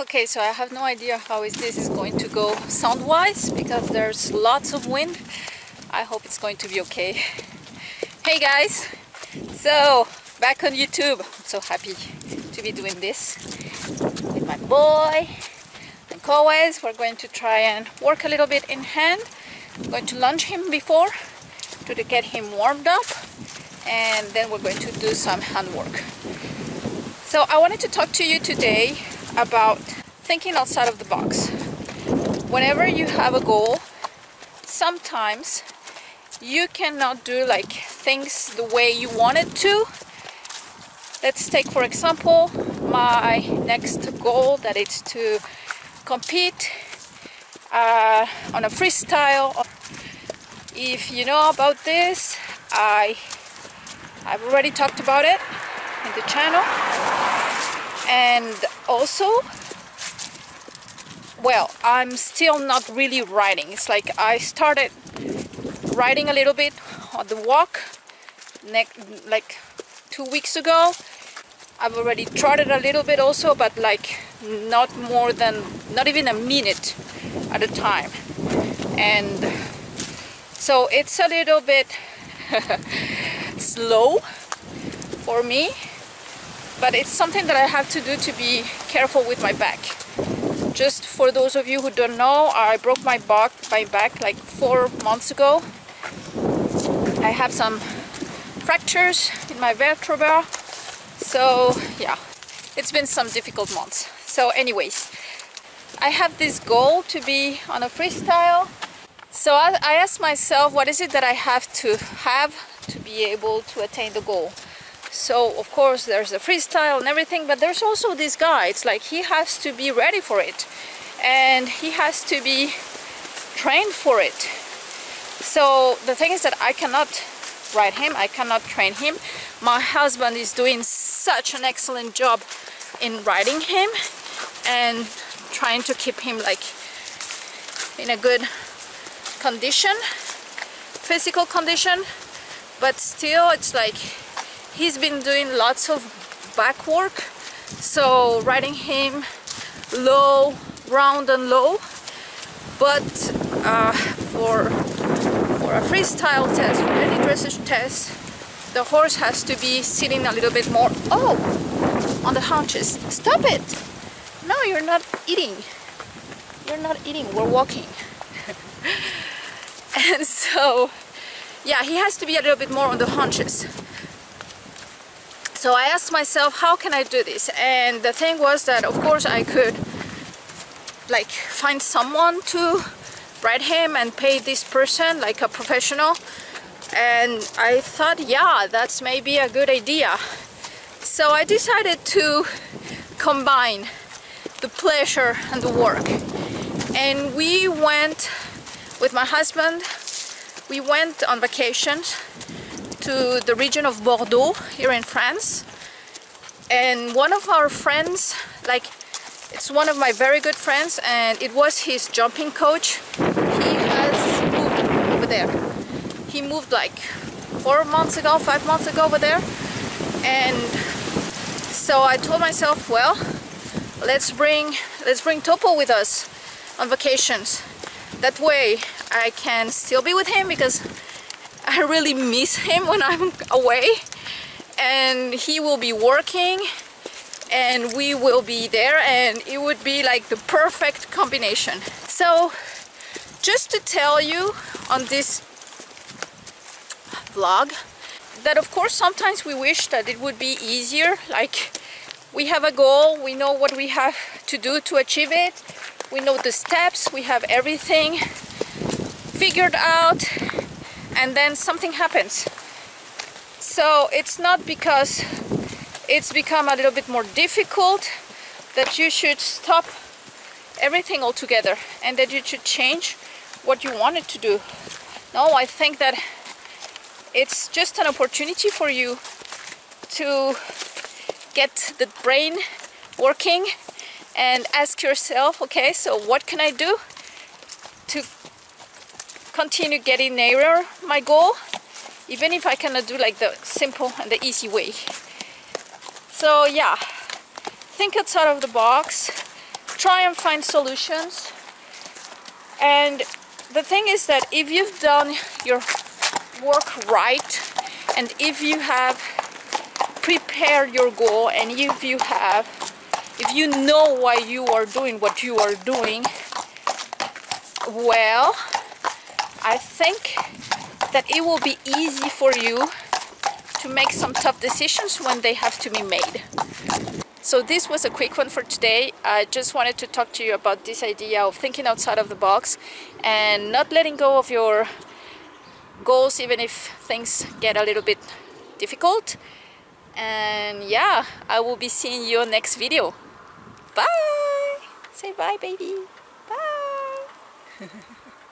Okay, so I have no idea how is this is going to go sound-wise because there's lots of wind. I hope it's going to be okay. Hey guys, so back on YouTube. I'm so happy to be doing this with my boy and always we're going to try and work a little bit in hand. I'm going to lunge him before to get him warmed up and then we're going to do some handwork. So I wanted to talk to you today about thinking outside of the box. Whenever you have a goal, sometimes you cannot do like things the way you wanted to. Let's take for example my next goal that is to compete uh, on a freestyle. If you know about this, I I've already talked about it in the channel and also well I'm still not really riding it's like I started riding a little bit on the walk like two weeks ago. I've already trotted a little bit also but like not more than not even a minute at a time. And so it's a little bit slow for me but it's something that I have to do to be careful with my back. Just for those of you who don't know I broke my back my back like four months ago. I have some fractures in my vertebra. So yeah it's been some difficult months. So anyways I have this goal to be on a freestyle. So I, I asked myself what is it that I have to have to be able to attain the goal so of course there's the freestyle and everything but there's also this guy it's like he has to be ready for it and he has to be trained for it. So the thing is that I cannot ride him I cannot train him. My husband is doing such an excellent job in riding him and trying to keep him like in a good condition physical condition but still it's like he's been doing lots of back work so riding him low round and low. But uh, for for a freestyle test for any dressage test the horse has to be sitting a little bit more. Oh on the haunches. Stop it! No you're not eating. You're not eating. We're walking. And so yeah he has to be a little bit more on the haunches so I asked myself how can I do this? And the thing was that of course I could like find someone to ride him and pay this person like a professional. And I thought yeah that's maybe a good idea. So I decided to combine the pleasure and the work. And we went with my husband. We went on vacations to the region of Bordeaux here in France. And one of our friends like it's one of my very good friends and it was his jumping coach. He has moved over there. He moved like four months ago five months ago over there. And so I told myself well let's bring let's bring Topo with us on vacations. That way I can still be with him because I really miss him when I'm away. And he will be working and we will be there and it would be like the perfect combination. So just to tell you on this vlog that of course sometimes we wish that it would be easier. Like we have a goal we know what we have to do to achieve it. We know the steps we have everything figured out and then something happens. So it's not because it's become a little bit more difficult that you should stop everything altogether and that you should change what you wanted to do. No, I think that it's just an opportunity for you to get the brain working and ask yourself, okay, so what can I do to continue getting nearer my goal even if I cannot do like the simple and the easy way. So yeah. Think outside of the box. Try and find solutions. And the thing is that if you've done your work right and if you have prepared your goal and if you have if you know why you are doing what you are doing well I think that it will be easy for you to make some tough decisions when they have to be made so this was a quick one for today. I just wanted to talk to you about this idea of thinking outside of the box and not letting go of your goals even if things get a little bit difficult. And yeah, I will be seeing you next video. Bye! Say bye, baby. Bye!